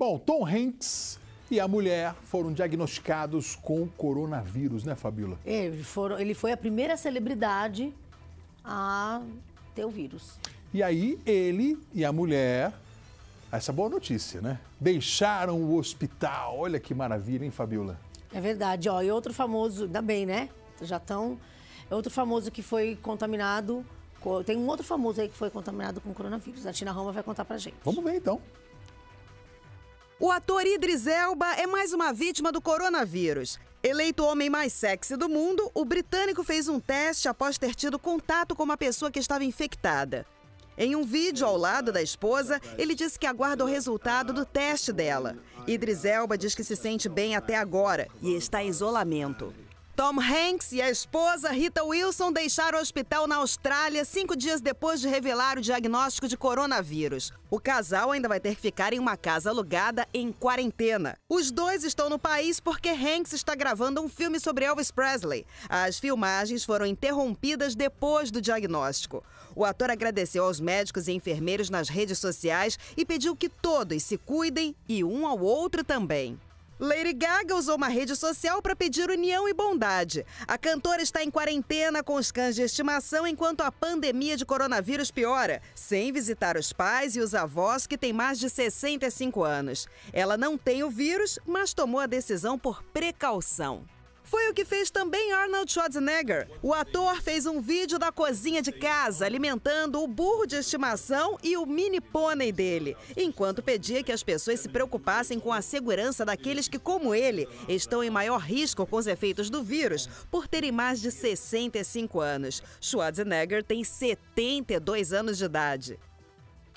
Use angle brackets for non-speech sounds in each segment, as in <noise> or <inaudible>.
Bom, Tom Hanks e a mulher foram diagnosticados com coronavírus, né, Fabíola? Ele, foram, ele foi a primeira celebridade a ter o vírus. E aí ele e a mulher, essa boa notícia, né? Deixaram o hospital. Olha que maravilha, hein, Fabíola? É verdade, ó. E outro famoso, ainda bem, né? Já estão. Outro famoso que foi contaminado. Tem um outro famoso aí que foi contaminado com coronavírus. A Tina Roma vai contar pra gente. Vamos ver então. O ator Idris Elba é mais uma vítima do coronavírus. Eleito o homem mais sexy do mundo, o britânico fez um teste após ter tido contato com uma pessoa que estava infectada. Em um vídeo ao lado da esposa, ele disse que aguarda o resultado do teste dela. Idris Elba diz que se sente bem até agora e está em isolamento. Tom Hanks e a esposa Rita Wilson deixaram o hospital na Austrália cinco dias depois de revelar o diagnóstico de coronavírus. O casal ainda vai ter que ficar em uma casa alugada em quarentena. Os dois estão no país porque Hanks está gravando um filme sobre Elvis Presley. As filmagens foram interrompidas depois do diagnóstico. O ator agradeceu aos médicos e enfermeiros nas redes sociais e pediu que todos se cuidem e um ao outro também. Lady Gaga usou uma rede social para pedir união e bondade. A cantora está em quarentena com os cães de estimação enquanto a pandemia de coronavírus piora, sem visitar os pais e os avós que têm mais de 65 anos. Ela não tem o vírus, mas tomou a decisão por precaução. Foi o que fez também Arnold Schwarzenegger. O ator fez um vídeo da cozinha de casa, alimentando o burro de estimação e o mini pônei dele, enquanto pedia que as pessoas se preocupassem com a segurança daqueles que, como ele, estão em maior risco com os efeitos do vírus por terem mais de 65 anos. Schwarzenegger tem 72 anos de idade.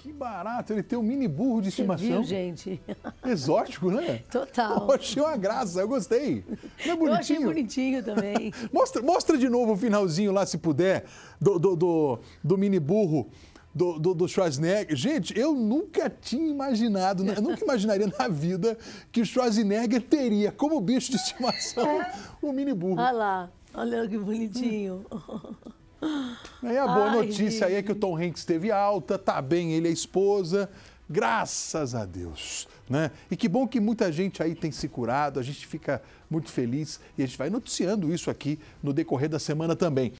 Que barato, ele tem um mini burro de estimação. Viu, gente? Exótico, né? Total. Eu achei uma graça, eu gostei. Não é bonitinho? Eu achei bonitinho também. <laughs> mostra, mostra de novo o finalzinho lá, se puder, do, do, do, do mini burro. Do, do, do, Schwarzenegger. Gente, eu nunca tinha imaginado, eu nunca imaginaria na vida que o Schwarzenegger teria como bicho de estimação o mini burro. Olha lá, olha que bonitinho. <laughs> Aí a boa Ai, notícia aí é que o Tom Hanks esteve alta, tá bem ele e a esposa. Graças a Deus, né? E que bom que muita gente aí tem se curado, a gente fica muito feliz e a gente vai noticiando isso aqui no decorrer da semana também.